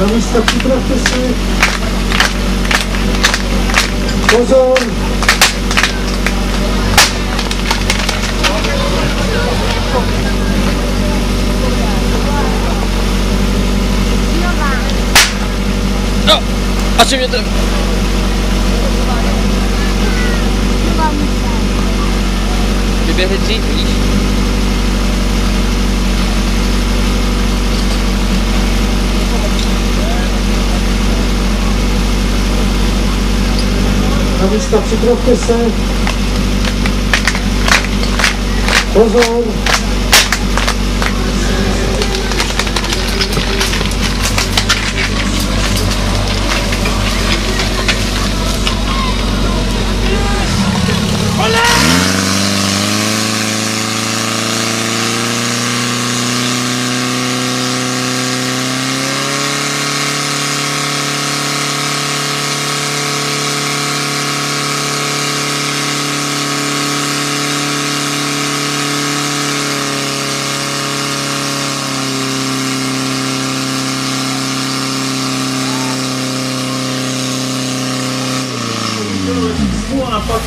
Na místa připravte se. Pozor! No, asi mě to... Vyběhli dřív, víš? Na místa připravte se. Pozor! want to fuck this.